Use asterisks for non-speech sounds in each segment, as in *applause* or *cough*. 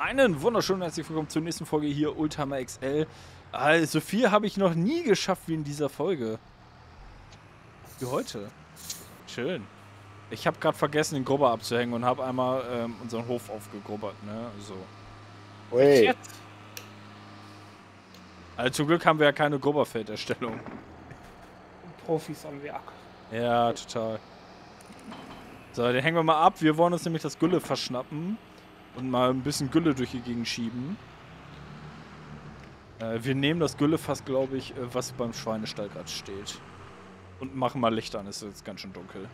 Einen wunderschönen herzlich willkommen zur nächsten Folge hier Ultima XL. Also, so viel habe ich noch nie geschafft wie in dieser Folge. Wie heute. Schön. Ich habe gerade vergessen, den Grubber abzuhängen und habe einmal ähm, unseren Hof aufgegrubbert, ne? So. Ui. Also zum Glück haben wir ja keine Grubberfelderstellung. Profis am Werk. Ja, total. So, den hängen wir mal ab. Wir wollen uns nämlich das Gülle verschnappen und mal ein bisschen Gülle durch die Gegend schieben. Äh, wir nehmen das Güllefass, glaube ich, äh, was beim Schweinestall gerade steht. Und machen mal Licht an, ist jetzt ganz schön dunkel.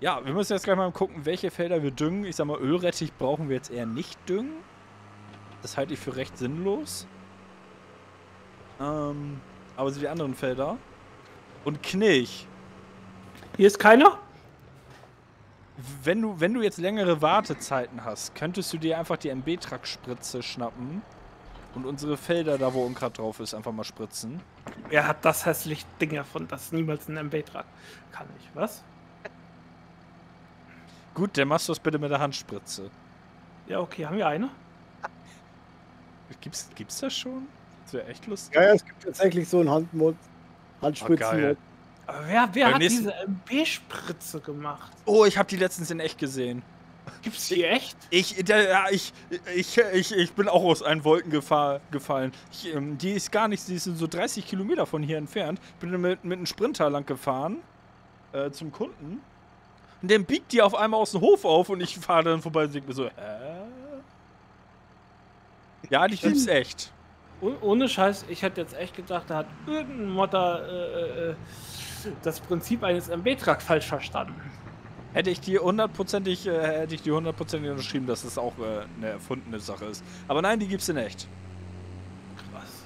Ja, wir müssen jetzt gleich mal gucken, welche Felder wir düngen. Ich sag mal, Ölrettich brauchen wir jetzt eher nicht düngen. Das halte ich für recht sinnlos. Ähm, aber so die anderen Felder. Und Knilch. Hier ist keiner? Wenn du, wenn du jetzt längere Wartezeiten hast, könntest du dir einfach die MB-Truck-Spritze schnappen und unsere Felder, da wo Unkraut drauf ist, einfach mal spritzen. Wer hat das hässliche Ding erfunden, das niemals ein MB tragen kann? Ich, was? Gut, dann machst du das bitte mit der Handspritze. Ja, okay, haben wir eine? Gibt's, gibt's das schon? Das wäre echt lustig. Ja, ja, es gibt tatsächlich so einen Handmod, Oh, Handspritzen. geil. Aber wer, wer Beim hat nächsten- diese MB-Spritze gemacht? Oh, ich habe die letztens in echt gesehen. Gibt's die echt? Ich, ja, ich, ich, ich, ich bin auch aus einen Wolken gefahr, gefallen. Ich, ähm, die ist gar nicht, die ist so 30 Kilometer von hier entfernt. Bin mit, mit einem Sprinter lang gefahren äh, zum Kunden. Und dann biegt die auf einmal aus dem Hof auf und ich fahre dann vorbei und denke mir so, hä? Ja, die gibt's echt. Oh, ohne Scheiß, ich hätte jetzt echt gedacht, da hat irgendein Modder äh, äh, das Prinzip eines MB-Truck falsch verstanden. Hätte ich die hundertprozentig, äh, hätte ich die hundertprozentig unterschrieben, dass es auch äh, eine erfundene Sache ist. Aber nein, die gibt's in echt. Krass.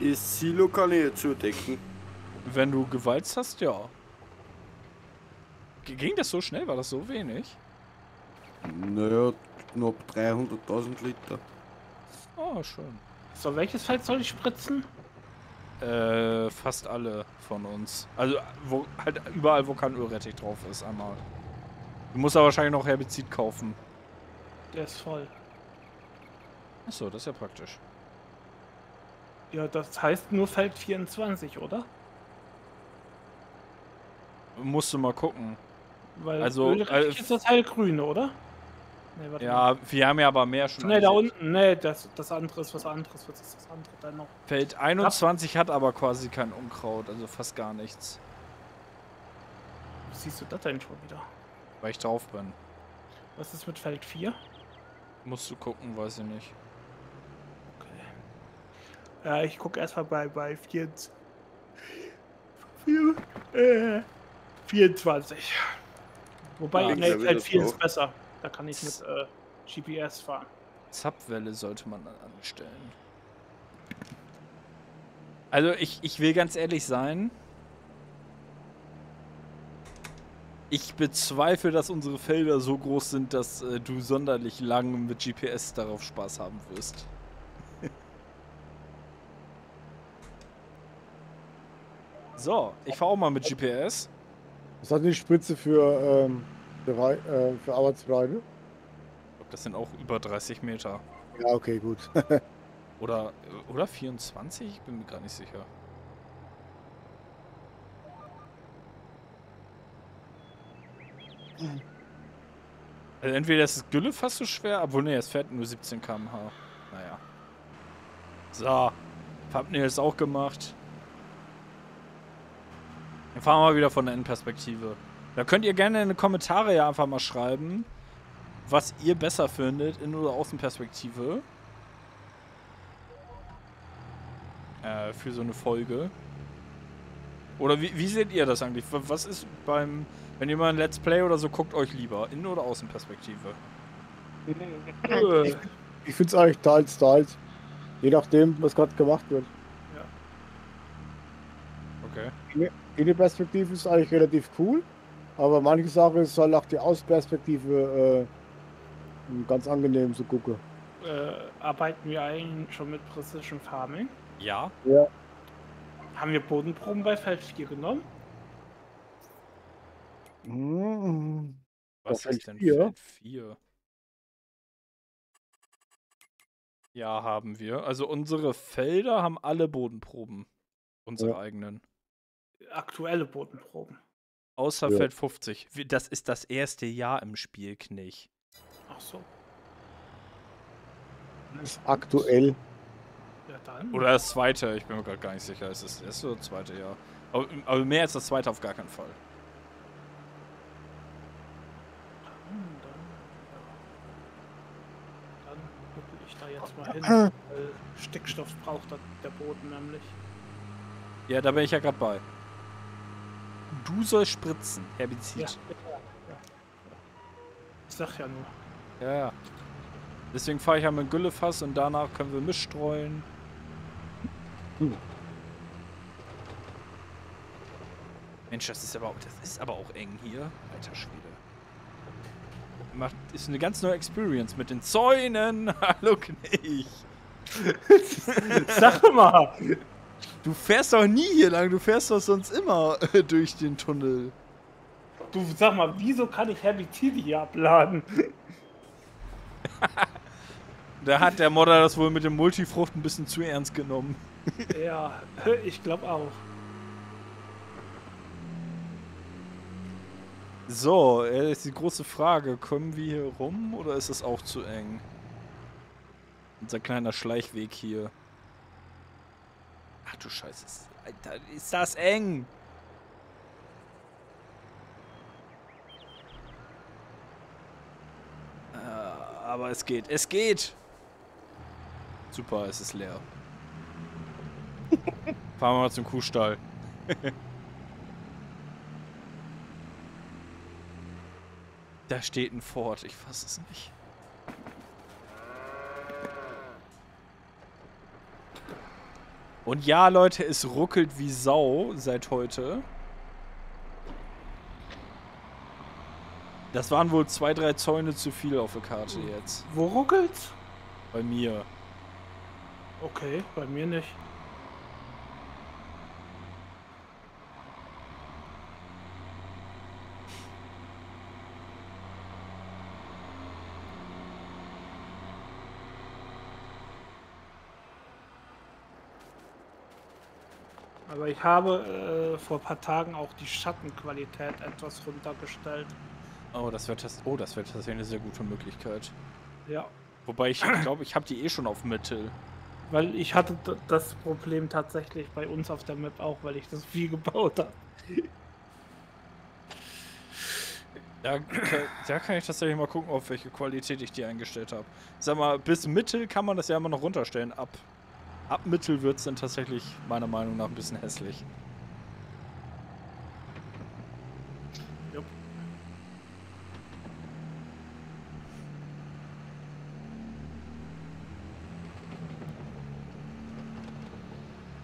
Ist Silo kann ich jetzt zudecken. Wenn du gewalzt hast, ja. G- Ging das so schnell? War das so wenig? Naja, knapp 300.000 Liter. Oh, schön. So, welches Feld soll ich spritzen? Äh, fast alle von uns. Also, wo, halt überall, wo kein Ölrettich drauf ist, einmal. Du musst aber wahrscheinlich noch Herbizid kaufen. Der ist voll. Achso, das ist ja praktisch. Ja, das heißt nur Feld 24, oder? Musst du mal gucken. Weil Also, Ölrettich äh, ist das hellgrüne, oder? Nee, warte mal. Ja, wir haben ja aber mehr schon. Nee, da unten, nee, das, das andere ist was anderes. Was ist das andere dann noch? Feld 21 hat aber quasi kein Unkraut, also fast gar nichts. Wie siehst du das denn schon wieder? Weil ich drauf bin. Was ist mit Feld 4? Musst du gucken, weiß ich nicht. Okay. Ja, ich gucke erstmal bei, bei 24. Vier, äh, 24. Wobei, Ja, nee, Feld es 4 auch. ist besser. Da kann ich mit äh, GPS fahren. Zapfwelle sollte man dann anstellen. Also ich, ich will ganz ehrlich sein. Ich bezweifle, dass unsere Felder so groß sind, dass äh, du sonderlich lang mit GPS darauf Spaß haben wirst. *laughs* so, ich fahre auch mal mit GPS. Was hat die Spritze für, ähm, für, äh, für Arbeitsbreite? Das sind auch über 30 Meter. Ja, okay, gut. *laughs* Oder, oder 24? Ich bin mir gar nicht sicher. Also entweder ist das Gülle fast so schwer, obwohl ne, es fährt nur 17 km/h. Naja. So. Thumbnail ist auch gemacht. Dann fahren wir mal wieder von der Innenperspektive. Da könnt ihr gerne in die Kommentare ja einfach mal schreiben, was ihr besser findet, Innen- oder Außenperspektive. Äh, für so eine Folge. Oder wie, wie seht ihr das eigentlich? Was ist beim, wenn ihr mal ein Let's Play oder so guckt, euch lieber? Innen- oder Außenperspektive? Ich finde es eigentlich teils, teils. Je nachdem, was gerade gemacht wird. Okay. Innenperspektive ist eigentlich relativ cool, aber manche Sachen ist halt auch die Außenperspektive äh, ganz angenehm zu gucken. äh, arbeiten wir eigentlich schon mit Precision Farming? Ja. Ja, Haben wir Bodenproben bei Feld 4 genommen? Mhm. Was Feld ist denn? Feld 4? Ja, haben wir. Also unsere Felder haben alle Bodenproben. Unsere Ja. eigenen. Aktuelle Bodenproben. Außer Ja. Feld 50. Wir- Das ist das erste Jahr im Spiel, Knich. Ach so. Das ist aktuell. Ja, dann. Oder das zweite, ich bin mir gerade gar nicht sicher. Es ist das erste oder das zweite Jahr. Aber, aber mehr als das zweite auf gar keinen Fall. Hm, dann, ja. dann gucke ich da jetzt mal hin. weil Stickstoff braucht der Boden nämlich. Ja, da bin ich ja gerade bei. Du sollst spritzen, Herbizid. Ja, ja, ja. Ich sag ja nur. Ja, ja. Deswegen fahre ich ja mit Güllefass und danach können wir Mist streuen. Hm. Mensch, das ist aber auch, das ist aber auch eng hier. Alter Schwede. Macht, ist eine ganz neue Experience mit den Zäunen. *laughs* Hallo Knich. Sag mal! Du fährst doch nie hier lang, du fährst doch sonst immer äh, durch den Tunnel. Du sag mal, wieso kann ich Herbizide hier abladen? *laughs* Da hat der Modder das wohl mit dem Multifrucht ein bisschen zu ernst genommen. *laughs* ja, ich glaube auch. So, äh, ist die große Frage, kommen wir hier rum oder ist es auch zu eng? Unser kleiner Schleichweg hier. Ach du Scheiße, ist- Alter, ist das eng? Äh, aber es geht, es geht! Super, es ist leer. *laughs* Fahren wir mal zum Kuhstall. *laughs* Da steht ein Ford, ich fass es nicht. Und ja, Leute, es ruckelt wie Sau seit heute. Das waren wohl zwei, drei Zäune zu viel auf der Karte jetzt. Wo ruckelt's? Bei mir. Okay, bei mir nicht. Aber ich habe äh, vor ein paar Tagen auch die Schattenqualität etwas runtergestellt. Oh, das wäre oh, das wär tatsächlich eine sehr gute Möglichkeit. Ja, Wobei ich glaube, ich habe die eh schon auf Mittel. weil ich hatte das Problem tatsächlich bei uns auf der Map auch, weil ich das viel gebaut habe. Da, da kann ich tatsächlich mal gucken, auf welche Qualität ich die eingestellt habe. Sag mal, bis Mittel kann man das ja immer noch runterstellen. Ab, ab Mittel wird es dann tatsächlich meiner Meinung nach ein bisschen hässlich. Jupp.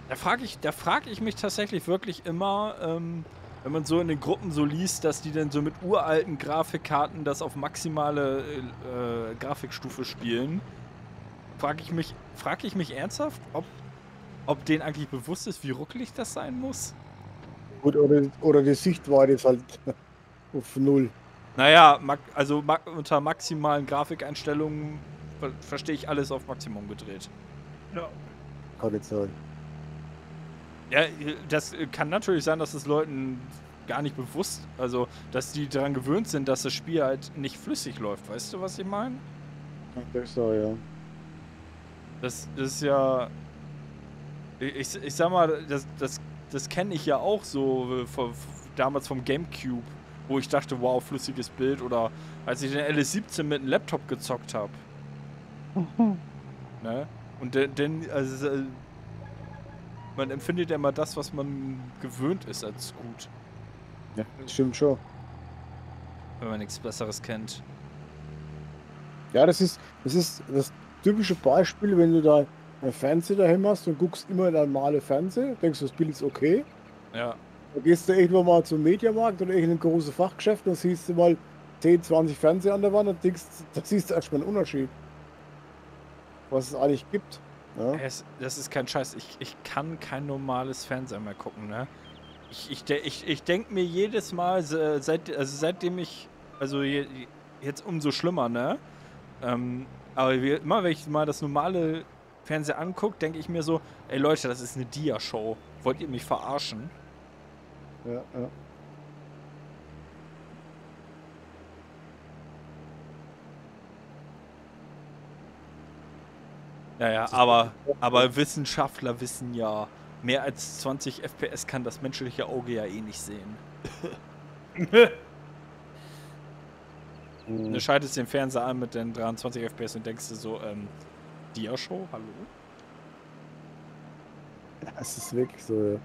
Da frage ich, da frag ich mich tatsächlich wirklich immer, ähm, wenn man so in den Gruppen so liest, dass die dann so mit uralten Grafikkarten das auf maximale äh, äh, Grafikstufe spielen, frage ich mich, frage ich mich ernsthaft, ob, ob denen eigentlich bewusst ist, wie ruckelig das sein muss. Gut, oder, oder die Sichtweite ist halt *laughs* auf null. Naja, also unter maximalen Grafikeinstellungen ver verstehe ich alles auf Maximum gedreht. Ja. Kann nicht sein. Ja, das kann natürlich sein, dass es Leuten gar nicht bewusst, also dass die daran gewöhnt sind, dass das Spiel halt nicht flüssig läuft. Weißt du, was ich meine? Das ist so, ja. Das, ist ja. Ich, ich sag mal, das, das, das kenne ich ja auch so äh, von, damals vom Gamecube, wo ich dachte, wow, flüssiges Bild. Oder als ich den LS17 mit einem Laptop gezockt habe. *laughs* ne? Und denn, also, äh, man empfindet ja immer das, was man gewöhnt ist, als gut, ja. Das stimmt schon. wenn man nichts Besseres kennt. Ja, das ist, das ist das typische Beispiel, wenn du da ein Fernseher daheim hast und guckst immer in einen normalen Fernseher, denkst du, das Bild ist okay. Ja. Dann gehst du irgendwann mal zum Mediamarkt oder irgendein großes Fachgeschäft und siehst du mal 10, 20 Fernseher an der Wand und denkst, da siehst du erstmal einen Unterschied. Was es eigentlich gibt. Ja. Es, das ist kein Scheiß. Ich, ich kann kein normales Fernsehen mehr gucken, ne? Ich, ich, ich, ich denke mir jedes Mal, se- seit, also seitdem ich, also je, jetzt umso schlimmer, ne? Ähm, Aber wie, immer, wenn ich mal das normale Fernseher angucke, denke ich mir so, ey Leute, das ist eine Dia-Show. Wollt ihr mich verarschen? Ja, ja. Naja, aber, aber Wissenschaftler wissen ja, mehr als 20 FPS kann das menschliche Auge ja eh nicht sehen. *laughs* Mhm. Du schaltest den Fernseher an mit den 23 FPS und denkst dir so, ähm, Dia-Show, hallo? Ja, es ist wirklich so. Ja.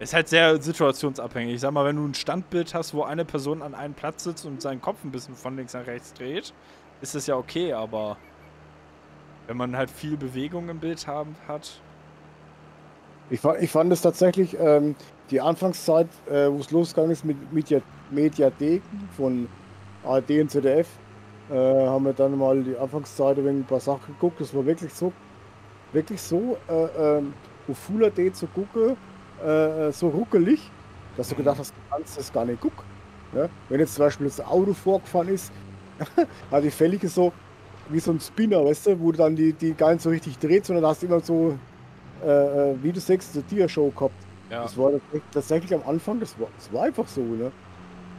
Ist halt sehr situationsabhängig. Ich sag mal, wenn du ein Standbild hast, wo eine Person an einem Platz sitzt und seinen Kopf ein bisschen von links nach rechts dreht, ist das ja okay, aber wenn man halt viel Bewegung im Bild haben hat. Ich, ich fand es tatsächlich, ähm, die Anfangszeit, äh, wo es losgegangen ist mit Media Mediatheken von ARD und ZDF, äh, haben wir dann mal die Anfangszeit ein paar Sachen geguckt. Das war wirklich so, wirklich so, äh, ähm, auf Full HD zu gucken, äh, äh, so ruckelig, dass du gedacht hast, du kannst das gar nicht gucken. Ne? Wenn jetzt zum Beispiel das Auto vorgefahren ist, hat die Felge so wie so ein Spinner, weißt du, wo du dann die, die gar nicht so richtig dreht, sondern hast immer so, äh, äh, wie du sagst, eine Dia-Show gehabt. Ja. Das war tatsächlich- am Anfang, das war, das war einfach so, ne?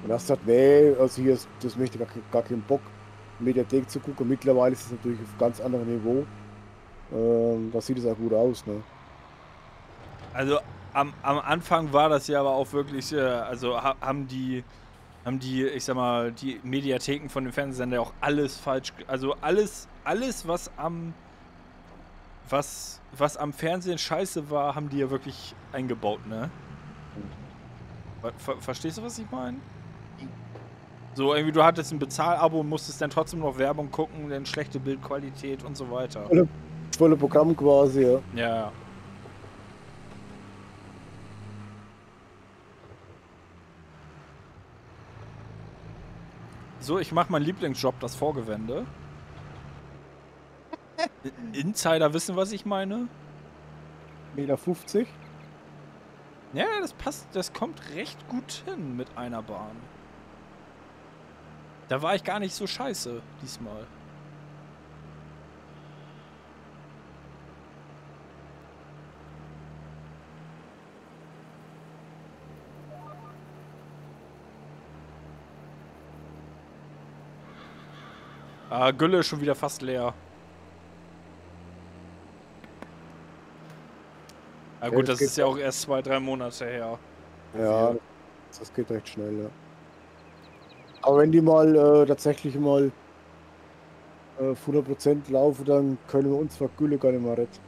Und hast gesagt, nee, also hier ist, das möchte gar, gar keinen Bock, Mediathek zu gucken. Mittlerweile ist es natürlich auf ganz anderem Niveau. Ähm, da sieht es auch gut aus, ne? Also am, am Anfang war das ja aber auch wirklich, äh, also ha, haben die, haben die, ich sag mal, die Mediatheken von den Fernsehsendern ja auch alles falsch, also alles, alles was am, was, was am Fernsehen scheiße war, haben die ja wirklich eingebaut, ne? Ver, ver, verstehst du, was ich meine? So, irgendwie, du hattest ein Bezahlabo und musstest dann trotzdem noch Werbung gucken, dann schlechte Bildqualität und so weiter. Das volle Programm quasi, ja. Ja, ja. So, ich mache meinen Lieblingsjob, das Vorgewende. Insider wissen, was ich meine? Meter 50. Ja, das passt, das kommt recht gut hin mit einer Bahn. Da war ich gar nicht so scheiße diesmal. Ah, Gülle ist schon wieder fast leer. Ja gut, das das ist ja auch erst zwei, drei Monate her. Ja, das geht recht schnell, ja. Aber wenn die mal äh, tatsächlich mal äh, auf 100% laufen, dann können wir uns vor Gülle gar nicht mehr retten.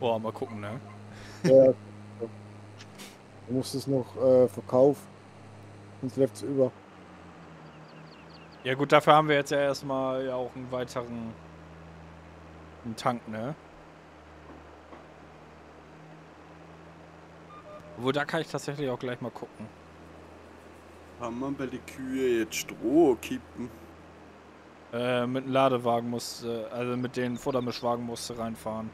Boah, mal gucken, ne? Ja, *laughs* du musst es noch äh, verkaufen. Sonst läuft es über. Ja gut, dafür haben wir jetzt ja erstmal ja auch einen weiteren einen Tank, ne? Obwohl, da kann ich tatsächlich auch gleich mal gucken. Haben wir bei den Kühe jetzt Stroh kippen? Äh, mit dem Ladewagen musste, also mit den Futtermischwagen musste reinfahren.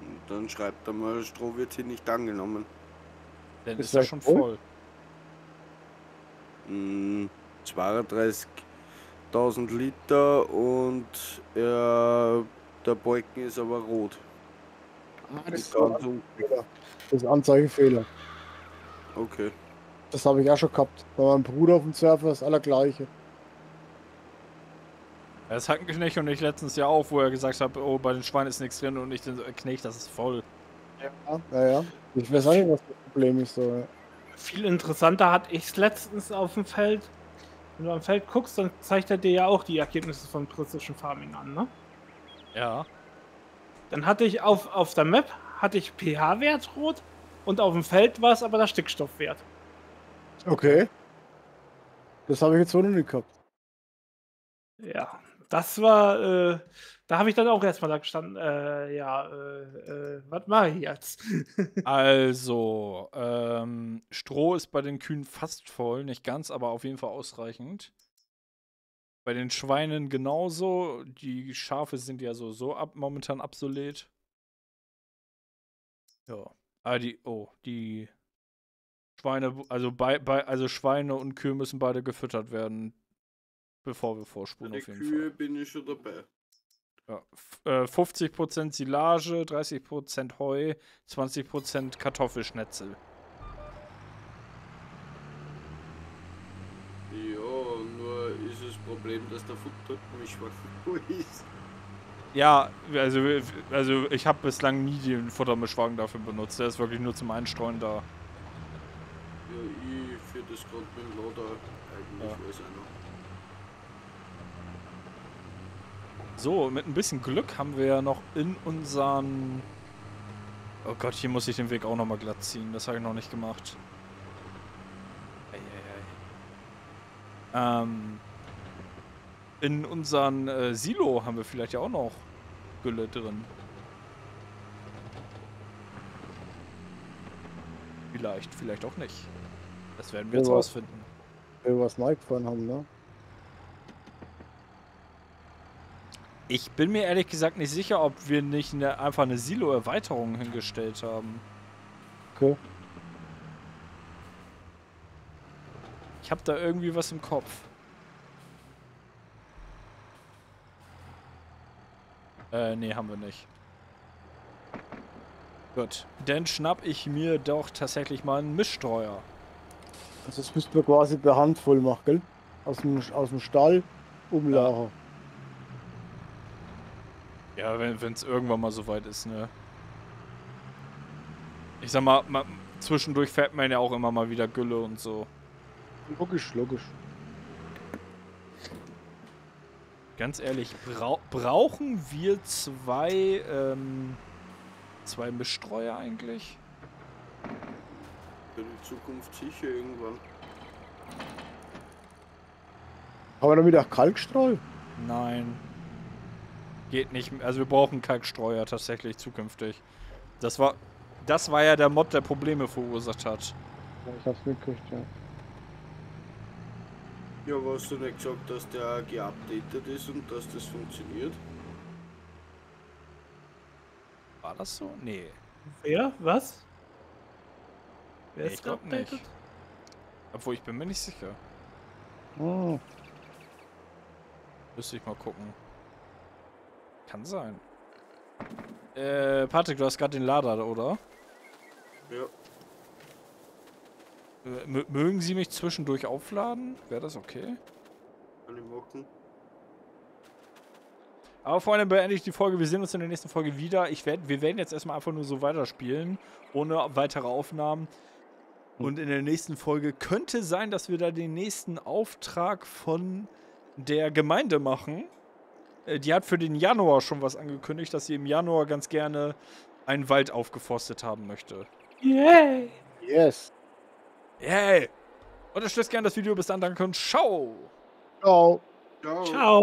Und dann schreibt er mal, Stroh wird hier nicht angenommen. Dann Ist ist er das schon voll? voll. Hm, 32.000 Liter und er, der Balken ist aber rot. Ah, Ist ganz unten. Fehler. Das ist ein Anzeigefehler. Okay. Das habe ich auch schon gehabt. Bei meinem Bruder auf dem Surfer das allergleiche. Das hatten Knecht und ich letztens ja auch, wo er gesagt hat, oh, bei den Schweinen ist nichts drin und ich dann so, äh, Knecht, das ist voll. Ja, ja, ja. Ich weiß auch nicht, was das Problem ist. So. ja. Viel interessanter hatte ich es letztens auf dem Feld. Wenn du am Feld guckst, dann zeigt er dir ja auch die Ergebnisse von Precision Farming an, ne? Ja. Dann hatte ich auf, auf der Map hatte ich pH-Wert rot und auf dem Feld war es aber der Stickstoffwert. Okay. Das habe ich jetzt so noch nicht gehabt. Ja, das war, äh, da habe ich dann auch erstmal da gestanden, äh, ja, äh, äh, was mache ich jetzt? *laughs* Also, ähm, Stroh ist bei den Kühen fast voll, nicht ganz, aber auf jeden Fall ausreichend. Bei den Schweinen genauso. Die Schafe sind ja so, so ab, momentan obsolet. Ja. Ah, die, oh, die Schweine, also bei, bei, also Schweine und Kühe müssen beide gefüttert werden, bevor wir Bei vorspulen den auf jeden Kühe Fall. bin ich schon dabei. Ja, äh, 50% Silage, 30% Heu, 20% Kartoffelschnetzel. Ja, nur ist das Problem, dass der Futtermischwagen *laughs* ist. Ja, also, also ich habe bislang nie den Futtermischwagen dafür benutzt. Der ist wirklich nur zum Einstreuen da. Ja, ich für das gerade mit dem Lader eigentlich Ja. alles einer. So, mit ein bisschen Glück haben wir ja noch in unseren... Oh Gott, hier muss ich den Weg auch nochmal glatt ziehen. Das habe ich noch nicht gemacht. Eieiei. Ähm, in unseren äh, Silo haben wir vielleicht ja auch noch Gülle drin. Vielleicht, vielleicht auch nicht. Das werden wir jetzt rausfinden. Wenn wir was neu gefahren haben, ne? Ich bin mir ehrlich gesagt nicht sicher, ob wir nicht eine, einfach eine Silo-Erweiterung hingestellt haben. Okay. Ich habe da irgendwie was im Kopf. Äh, nee, haben wir nicht. Gut. Dann schnapp ich mir doch tatsächlich mal einen Mischstreuer. Also das müssten wir quasi per Hand voll machen, gell? Aus dem, aus dem Stall umlagern. Ja, wenn es irgendwann mal soweit ist, ne? Ich sag mal, ma, zwischendurch fährt man ja auch immer mal wieder Gülle und so. Logisch, logisch. Ganz ehrlich, brau brauchen wir zwei, ähm, zwei Mischstreuer eigentlich? Für die Zukunft sicher irgendwann. Haben wir damit auch Kalkstrahl? Nein. Geht nicht. Also wir brauchen Kalkstreuer tatsächlich zukünftig. Das war, das war ja der Mod, der Probleme verursacht hat. Ja, ich hab's mitgekriegt, ja. Ja, aber hast du nicht gesagt, dass der geupdatet ist und dass das funktioniert? War das so? Nee. Wer? Was? Wer Nee, ist geupdatet? nicht. Obwohl ich bin mir nicht sicher. Ah, Müsste ich mal gucken. Kann sein. Äh, Patrick, du hast gerade den Lader, oder? Ja. Äh, mö- mögen Sie mich zwischendurch aufladen? Wäre das okay? Kann ich machen. Aber Freunde, beende ich die Folge. Wir sehen uns in der nächsten Folge wieder. Ich werd, wir werden jetzt erstmal einfach nur so weiterspielen, ohne weitere Aufnahmen. Und in der nächsten Folge könnte sein, dass wir da den nächsten Auftrag von der Gemeinde machen. Äh, Die hat für den Januar schon was angekündigt, dass sie im Januar ganz gerne einen Wald aufgeforstet haben möchte. Yay! yes. Yay! Unterstützt gerne das Video. Bis dann, danke und ciao! Ciao. Ciao. Ciao!